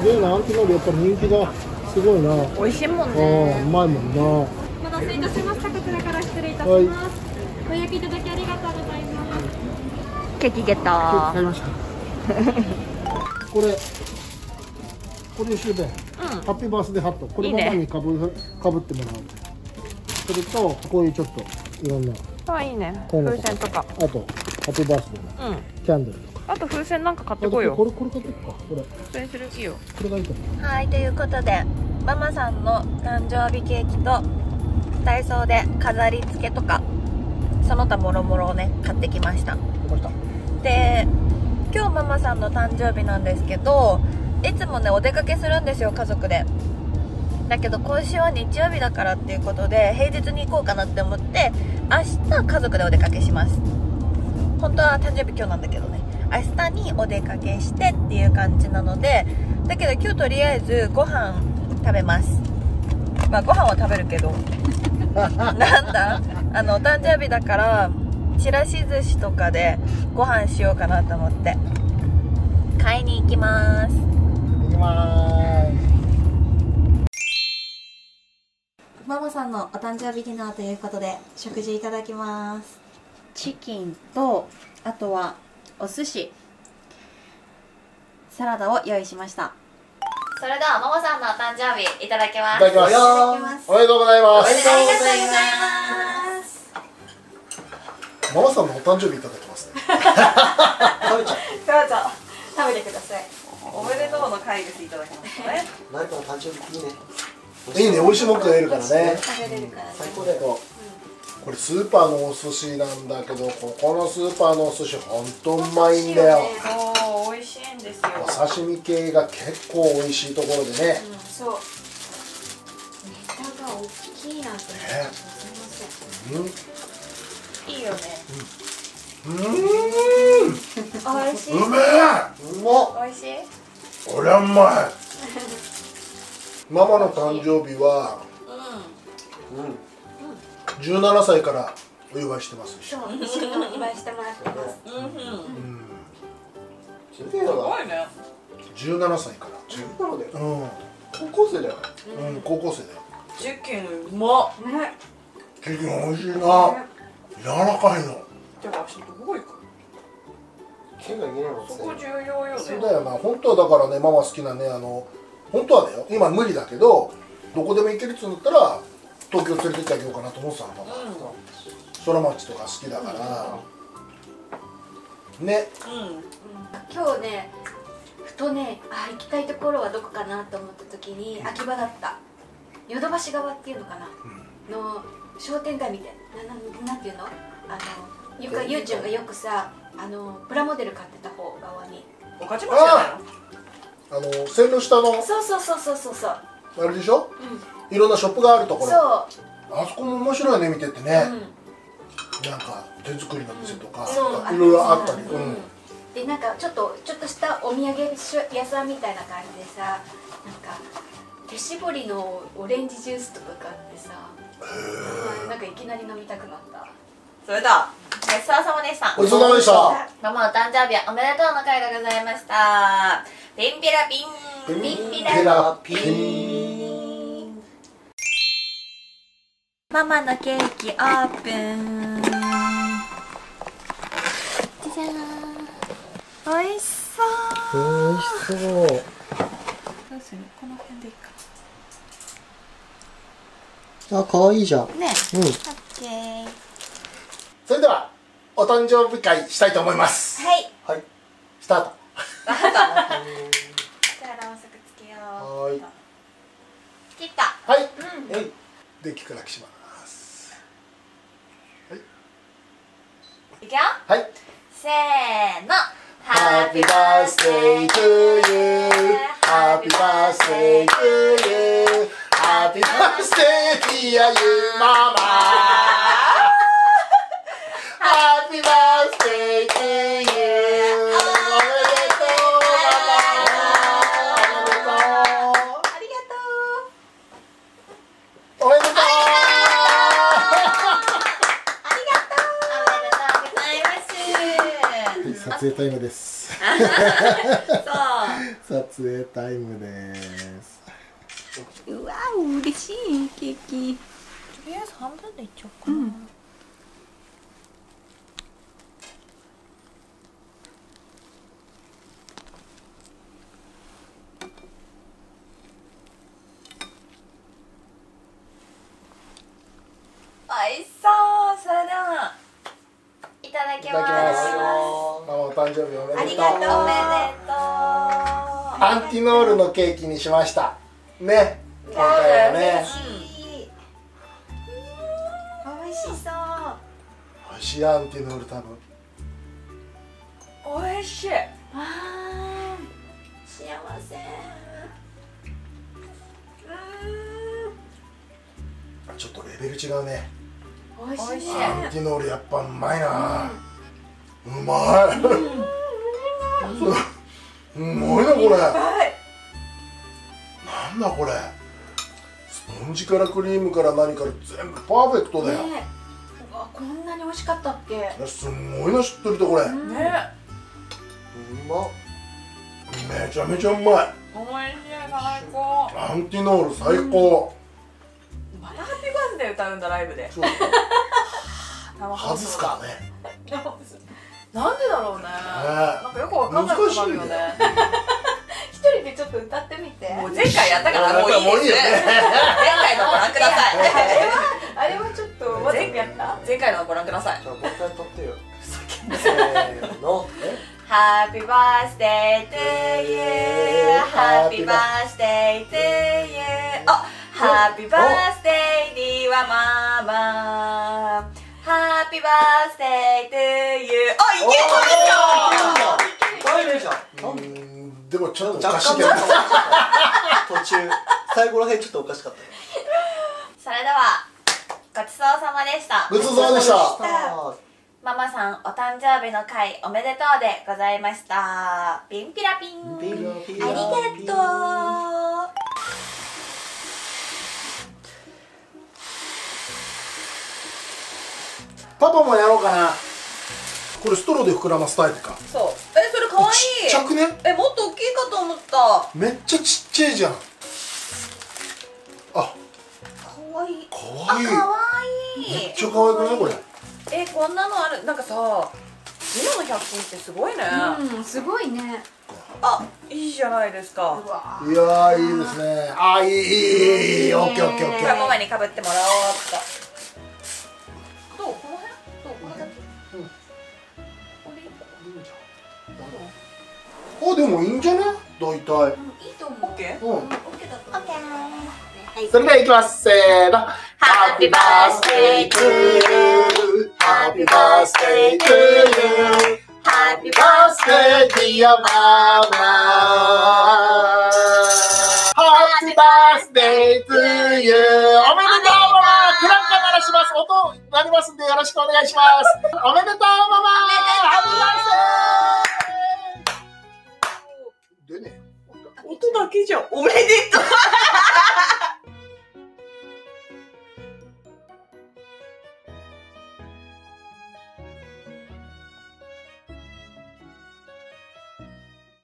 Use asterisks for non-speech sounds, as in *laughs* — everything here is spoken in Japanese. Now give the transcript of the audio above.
すげえな、アンティノールやっぱ人気だ。すごいな。美味しいもんああ、うねまいもんな。お待たせいたしました。こちらから失礼いたします。はいご予約いただきありがとうございます。ケーキゲット買いました。これ。これ一緒で、ハッピーバースデーハット、これいいねママにかぶかぶってもらう。それと、こういうちょっと、いろんな、あいいね風船とかあと、ハッピーバースデーのうんキャンドル。あと風船なんか買ってこいよ。これ、これ買ってくか、これ、風船する？いいよ。これがいいと思う。はいということでママさんの誕生日ケーキとダイソーで飾り付けとかその他もろもろをね買ってきました。出ました。で今日ママさんの誕生日なんですけどいつもねお出かけするんですよ家族で。だけど今週は日曜日だからっていうことで平日に行こうかなって思って明日家族でお出かけします。本当は誕生日今日なんだけどね明日にお出かけしてっていう感じなのでだけど今日とりあえずご飯食べます。まあご飯は食べるけど。*laughs* なんだ？あのお誕生日だからちらし寿司とかでご飯しようかなと思って。買いに行きます。いきまーママさんのお誕生日ディナーということで食事いただきます。チキンとあとはお寿司。サラダを用意しました。それではママさんのお誕生日いただきます。いただきます。おめでとうございます。ありがとうございます。ママさんのお誕生日いただきますね。どう。ぞ食べてください。おめでとうの会ですいただきますね。誰かの誕生日いいね。いいね、美味しいもん食えるからね。食べれるからね。最高だよこれスーパーのお寿司なんだけど、ここのスーパーのお寿司ほんとうまいんだよ。そう美味しいんですよお刺身系が結構美味しいところでね。そうネタが大きいなってまうん。せんいいよねうーん。美味しいうめえ。うまっ美味しい？これはうまい。*laughs* ママの誕生日はううん17歳からお祝いしてますし。そう一緒にお祝いしてもらってますうんうんうん。すげえよなね17歳から。十なので？うん。高校生だようん、高校生だよ。チキンうまチキン美味しいな。柔らかいの。じゃあ足どこ行く県がいけないもんそこね重要よねそうだよな。本当はだからね、ママ好きなね、あの、本当はだよ。今無理だけど、どこでも行けるっつうんだったら、東京連れてってあげようかなと思ってたの、パパ。空町とか好きだか。ら。ね。今日ねふとねあ行きたいところはどこかなと思った時に秋葉だった。ヨドバシ側っていうのかな、の商店街みたいな。ななんていうの？あのよくゆうちゃんがよくさあのプラモデル買ってた方側に。おかちましじゃないの？あの、線の下の、そうそうそうそうそうそうあれでしょ？いろんなショップがあるところ。そあそこも面白いね、見ててう、ね。うん、なんか、手作りの店とか、そういろいろあったり。ううんん。でなんかちょっとちょっとしたお土産屋さんみたいな感じでさなんか手絞りのオレンジジュースとか買ってさうんなんかいきなり飲みたくなったそれではごちそうさまでしたごちそうさまでした。ママお誕生日おめでとうの会がございましたピンピラピンピンピラピン。ママのケーキオープン。じゃじゃーん。美味しそう。美味しそう。どうする？この辺でいいか。あ可愛いじゃんね。うん。オッケーそれでは、お誕生日会したいと思います。はい。はい。スタート。じゃあろうそくつけよう。はーい。切った。はい。えい。電気暗くします。いくよはい。せーの Happy birthday to you. Happy birthday to you. Happy birthday dear you mama. Happy birthday to you. おめでとう。おめでとう。おめでとう。おめでとうございます。お影タイムです。そう撮影タイムです。うわ嬉しいケーキ。とりあえず半分でいっちゃおうかな、おいしそうそれではいただきいただきます誕生日おめでとう。ありがとう。おめでとうアンティノールのケーキにしました。ね。今回はね。美味しそう。美味しいアンティノール多分。おいしい。あー。幸せ。ちょっとレベル違うね。美味しい。アンティノールやっぱうまいな。うまい。うまいなこれ。はい。なんだこれ。スポンジからクリームから何から全部パーフェクトだよ、ねうわこんなに美味しかったっけ？すんごいなしっとりとこれ、ねうまっ。めちゃめちゃうまい。おいしい最高。アンティノール最高、またハッピーバースデー歌うんだライブで。そう *laughs* 外すかねなんでだろうね。なんかよくわかんなくなるよね。一人でちょっと歌ってみて。もう前回やったからもういいです前回のご覧ください。あれはちょっとまだやった？前回のご覧ください。じゃあもう一回撮ってよ。せーの Happy birthday to you. Happy birthday to you. あ Happy birthday dear mama Happy birthday to you. あいけた大丈夫じゃんでもちょっとお若かしいけど。途中最後らへんちょっとおかしかった。ねそれではごちそうさまでした。ごちそうさまでした。あママさんお誕生日の会おめでとうでございました。ピンピラピン。ありがとうパパもやろうかな。これストローで膨らますタイプか。そう。えそれかわい。いちっちゃくね？えもっと大きいかと思った。めっちゃちっちゃいじゃん。あ。かわい。いかわい。いかわい。いめっちゃ可愛くないこれ？えこんなのある。なんかさ今の100均ってすごいね、うんすごいね。あいいじゃないですか。うわいやーいいですね。あーいいいいいいいいオッケーオッケーオッケーママにかぶってもらおうっとあでもいいんじゃね大体いいと思うオッケーうんオッケーだと思うはいそれではいきますせーの Happy birthday to you Happy birthday to you Happy birthday dear mama Happy birthday to you 音鳴りますんでよろしくお願いします。おめでとうママ。Happy birthday でね音だけじゃん。おめでとう